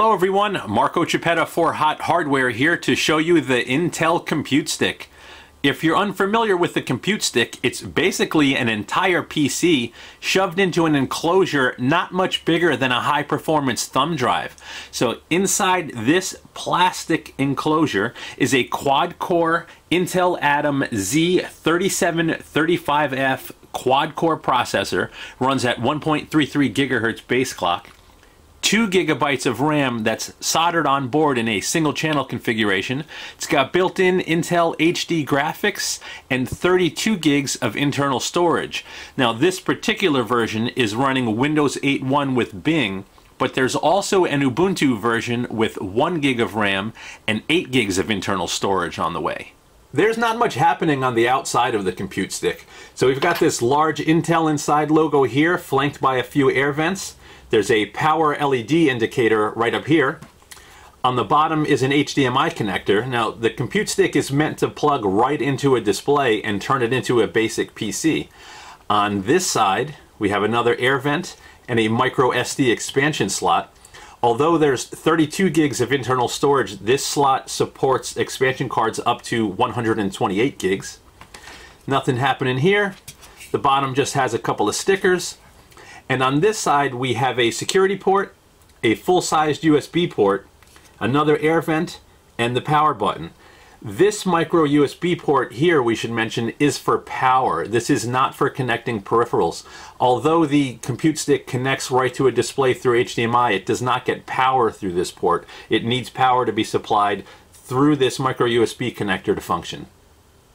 Hello everyone, Marco Chiappetta for Hot Hardware here to show you the Intel Compute Stick. If you're unfamiliar with the Compute Stick, it's basically an entire PC shoved into an enclosure not much bigger than a high performance thumb drive. So inside this plastic enclosure is a quad core Intel Atom Z3735F quad core processor, runs at 1.33 gigahertz base clock. 2 gigabytes of RAM that's soldered on board in a single channel configuration. It's got built-in Intel HD graphics and 32 gigs of internal storage. Now this particular version is running Windows 8.1 with Bing, but there's also an Ubuntu version with 1 gig of RAM and 8 gigs of internal storage on the way. There's not much happening on the outside of the compute stick. So we've got this large Intel Inside logo here, flanked by a few air vents. There's a power LED indicator right up here. On the bottom is an HDMI connector. Now, the compute stick is meant to plug right into a display and turn it into a basic PC. On this side, we have another air vent and a micro SD expansion slot. Although there's 32 gigs of internal storage, this slot supports expansion cards up to 128 gigs. Nothing happening here. The bottom just has a couple of stickers. And on this side, we have a security port, a full-sized USB port, another air vent, and the power button. This micro USB port here, we should mention, is for power. This is not for connecting peripherals. Although the compute stick connects right to a display through HDMI, it does not get power through this port. It needs power to be supplied through this micro USB connector to function.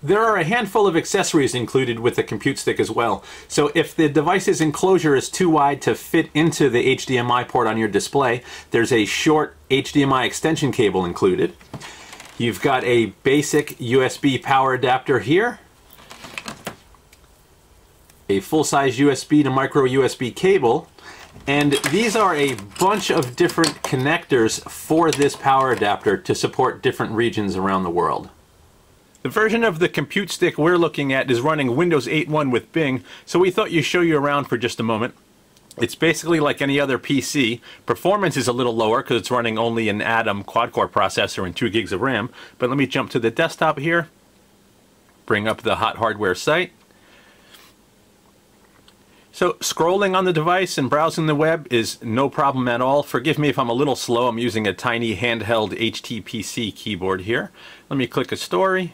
There are a handful of accessories included with the compute stick as well. So if the device's enclosure is too wide to fit into the HDMI port on your display, there's a short HDMI extension cable included. You've got a basic USB power adapter here, a full-size USB to micro USB cable, and these are a bunch of different connectors for this power adapter to support different regions around the world. The version of the compute stick we're looking at is running Windows 8.1 with Bing, so we thought you'd show you around for just a moment. It's basically like any other PC. Performance is a little lower because it's running only an Atom quad-core processor and 2 gigs of RAM. But let me jump to the desktop here, bring up the hot hardware site. So scrolling on the device and browsing the web is no problem at all. Forgive me if I'm a little slow. I'm using a tiny handheld HTPC keyboard here. Let me click a story.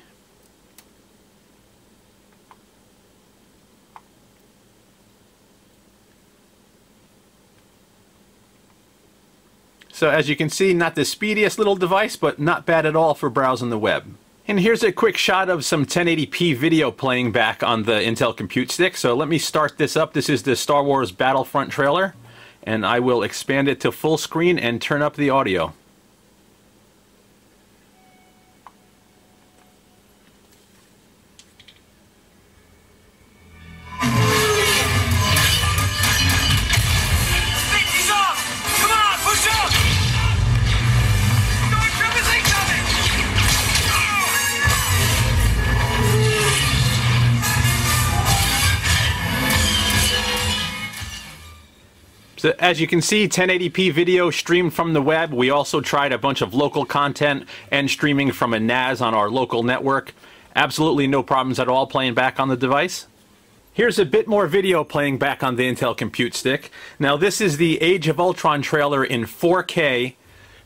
So as you can see, not the speediest little device, but not bad at all for browsing the web. And here's a quick shot of some 1080p video playing back on the Intel Compute Stick. So let me start this up. This is the Star Wars Battlefront trailer. And I will expand it to full screen and turn up the audio. So as you can see, 1080p video streamed from the web. We also tried a bunch of local content and streaming from a NAS on our local network. Absolutely no problems at all playing back on the device. Here's a bit more video playing back on the Intel Compute Stick. Now this is the Age of Ultron trailer in 4K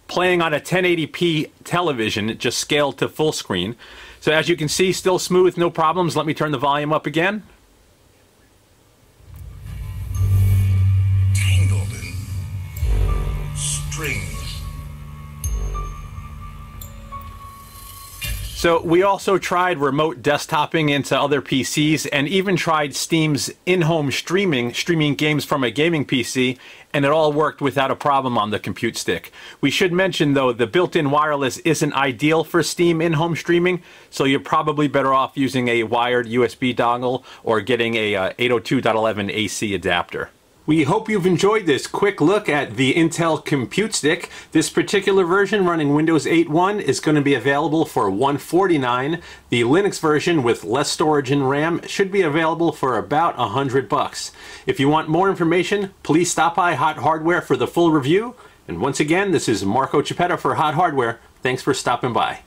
playing on a 1080p television, just scaled to full screen. So as you can see, still smooth, no problems. Let me turn the volume up again. So we also tried remote desktoping into other PCs and even tried Steam's in-home streaming, streaming games from a gaming PC, and it all worked without a problem on the compute stick. We should mention though, the built-in wireless isn't ideal for Steam in-home streaming, so you're probably better off using a wired USB dongle or getting a uh, 802.11 AC adapter. We hope you've enjoyed this quick look at the Intel Compute Stick. This particular version running Windows 8.1 is going to be available for 149. The Linux version with less storage and RAM should be available for about 100 bucks. If you want more information, please stop by Hot Hardware for the full review. And once again, this is Marco Chiappetta for Hot Hardware. Thanks for stopping by.